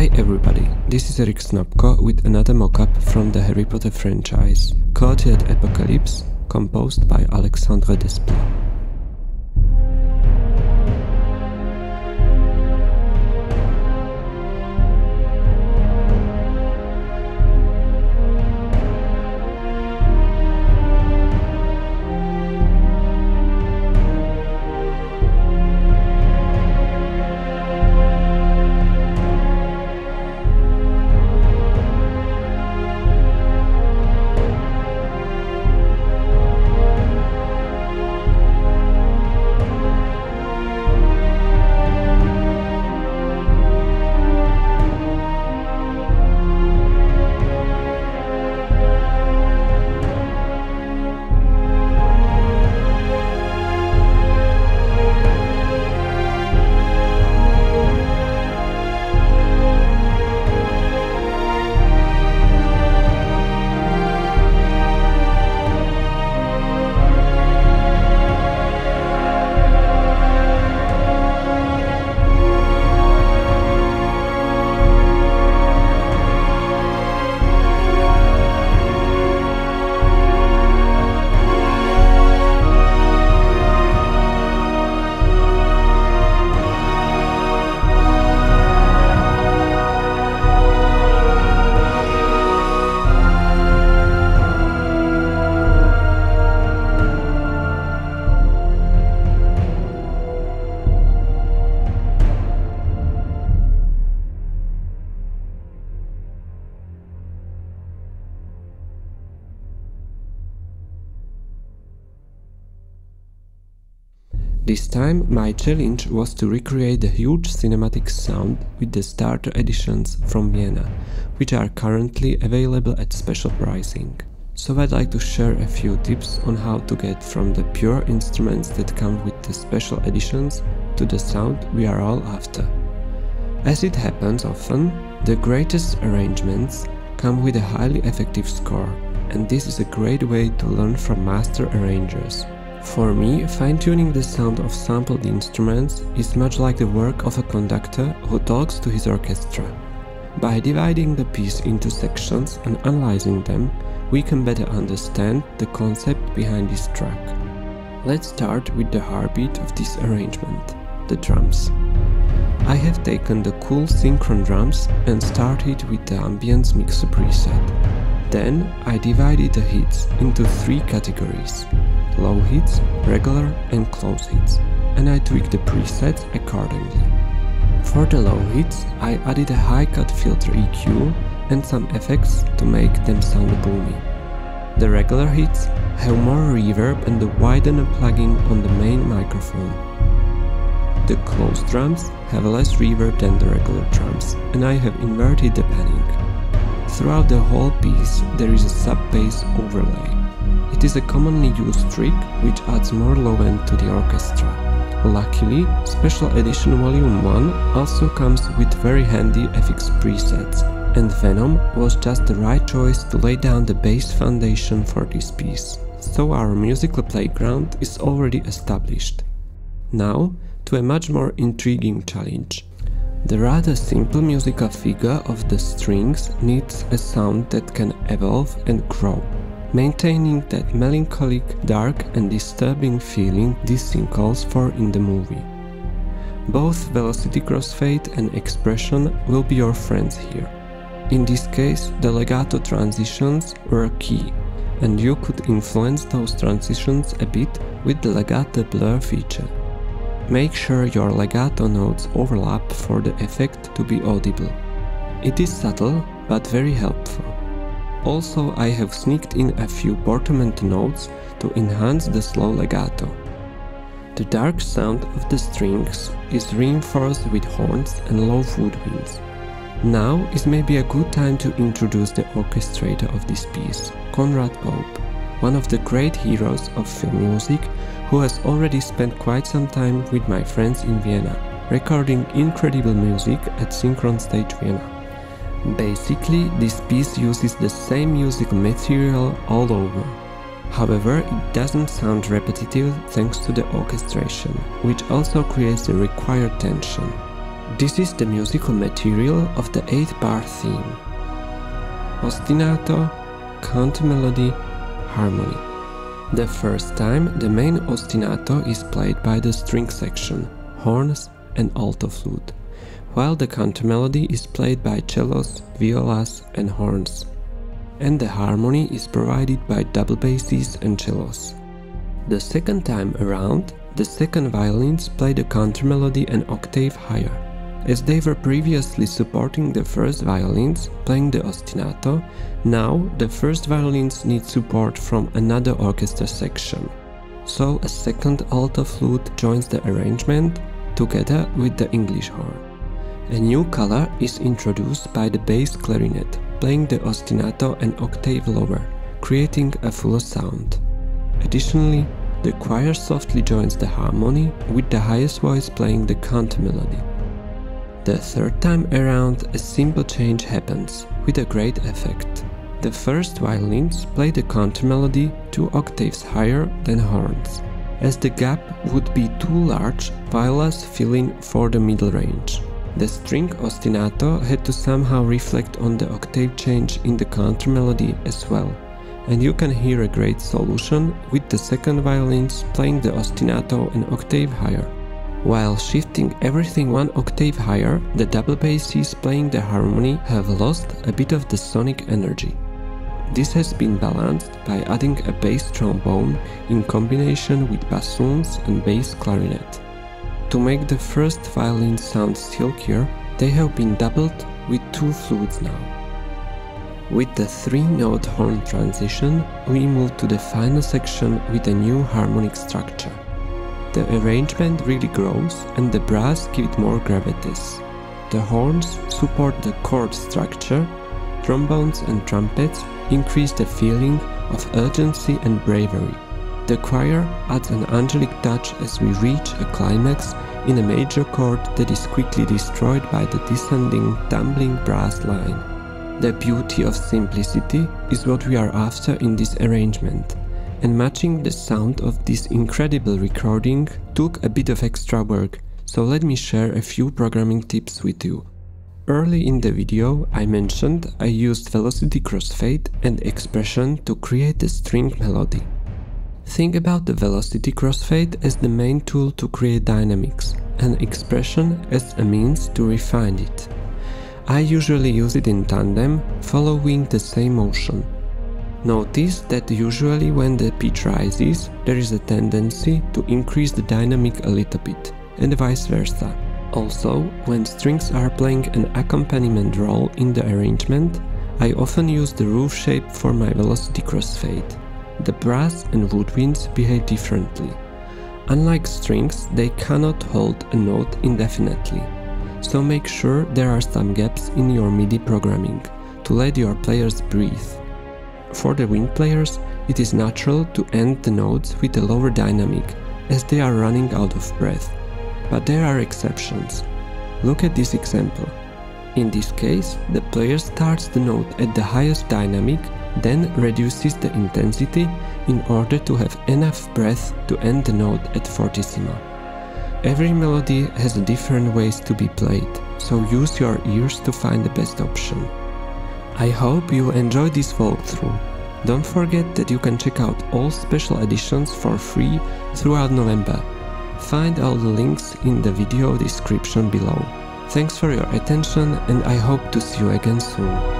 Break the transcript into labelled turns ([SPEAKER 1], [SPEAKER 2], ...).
[SPEAKER 1] Hi everybody, this is Erik Snopko with another mockup from the Harry Potter franchise, Courtyard Apocalypse, composed by Alexandre Desplat. This time my challenge was to recreate the huge cinematic sound with the starter editions from Vienna, which are currently available at special pricing. So I'd like to share a few tips on how to get from the pure instruments that come with the special editions to the sound we are all after. As it happens often, the greatest arrangements come with a highly effective score, and this is a great way to learn from master arrangers. For me, fine-tuning the sound of sampled instruments is much like the work of a conductor who talks to his orchestra. By dividing the piece into sections and analyzing them, we can better understand the concept behind this track. Let's start with the heartbeat of this arrangement, the drums. I have taken the cool synchron drums and started with the ambience mixer preset. Then I divided the hits into three categories low hits, regular and close hits, and I tweaked the presets accordingly. For the low hits, I added a high cut filter EQ and some effects to make them sound boomy. The regular hits have more reverb and a widener plugin on the main microphone. The close drums have less reverb than the regular drums, and I have inverted the panning. Throughout the whole piece there is a sub-bass overlay. It is a commonly used trick which adds more low end to the orchestra. Luckily, Special Edition Volume 1 also comes with very handy FX presets, and Venom was just the right choice to lay down the bass foundation for this piece. So our musical playground is already established. Now, to a much more intriguing challenge. The rather simple musical figure of the strings needs a sound that can evolve and grow maintaining that melancholic, dark and disturbing feeling this scene calls for in the movie. Both velocity crossfade and expression will be your friends here. In this case, the legato transitions were key, and you could influence those transitions a bit with the legato blur feature. Make sure your legato notes overlap for the effect to be audible. It is subtle, but very helpful. Also, I have sneaked in a few portamento notes to enhance the slow legato. The dark sound of the strings is reinforced with horns and low woodwinds. Now is maybe a good time to introduce the orchestrator of this piece, Conrad Pope, one of the great heroes of film music who has already spent quite some time with my friends in Vienna, recording incredible music at Synchron Stage Vienna. Basically, this piece uses the same musical material all over. However, it doesn't sound repetitive thanks to the orchestration, which also creates the required tension. This is the musical material of the 8-bar theme. Ostinato, counter melody, harmony. The first time the main ostinato is played by the string section, horns and alto flute, while the counter melody is played by cellos, violas and horns. And the harmony is provided by double basses and cellos. The second time around, the second violins play the counter melody an octave higher. As they were previously supporting the first violins playing the ostinato, now the first violins need support from another orchestra section. So a second alto flute joins the arrangement together with the English horn. A new color is introduced by the bass clarinet, playing the ostinato an octave lower, creating a fuller sound. Additionally, the choir softly joins the harmony with the highest voice playing the counter melody. The third time around, a simple change happens, with a great effect. The first violins play the counter melody two octaves higher than horns. As the gap would be too large, violas fill in for the middle range. The string ostinato had to somehow reflect on the octave change in the counter melody as well. And you can hear a great solution with the second violins playing the ostinato an octave higher. While shifting everything one octave higher, the double basses playing the harmony have lost a bit of the sonic energy. This has been balanced by adding a bass trombone in combination with bassoons and bass clarinet. To make the first violin sound silkier, they have been doubled with two flutes now. With the three-note horn transition, we move to the final section with a new harmonic structure. The arrangement really grows and the brass give it more gravitas. The horns support the chord structure, trombones and trumpets increase the feeling of urgency and bravery. The choir adds an angelic touch as we reach a climax in a major chord that is quickly destroyed by the descending, tumbling brass line. The beauty of simplicity is what we are after in this arrangement and matching the sound of this incredible recording took a bit of extra work, so let me share a few programming tips with you. Early in the video I mentioned I used velocity crossfade and expression to create the string melody. Think about the velocity crossfade as the main tool to create dynamics and expression as a means to refine it. I usually use it in tandem, following the same motion, Notice that usually when the pitch rises, there is a tendency to increase the dynamic a little bit, and vice versa. Also, when strings are playing an accompaniment role in the arrangement, I often use the roof shape for my velocity crossfade. The brass and woodwinds behave differently. Unlike strings, they cannot hold a note indefinitely. So make sure there are some gaps in your MIDI programming to let your players breathe. For the wind players, it is natural to end the notes with a lower dynamic, as they are running out of breath. But there are exceptions. Look at this example. In this case, the player starts the note at the highest dynamic, then reduces the intensity in order to have enough breath to end the note at fortissimo. Every melody has different ways to be played, so use your ears to find the best option. I hope you enjoyed this walkthrough. Don't forget that you can check out all special editions for free throughout November. Find all the links in the video description below. Thanks for your attention and I hope to see you again soon.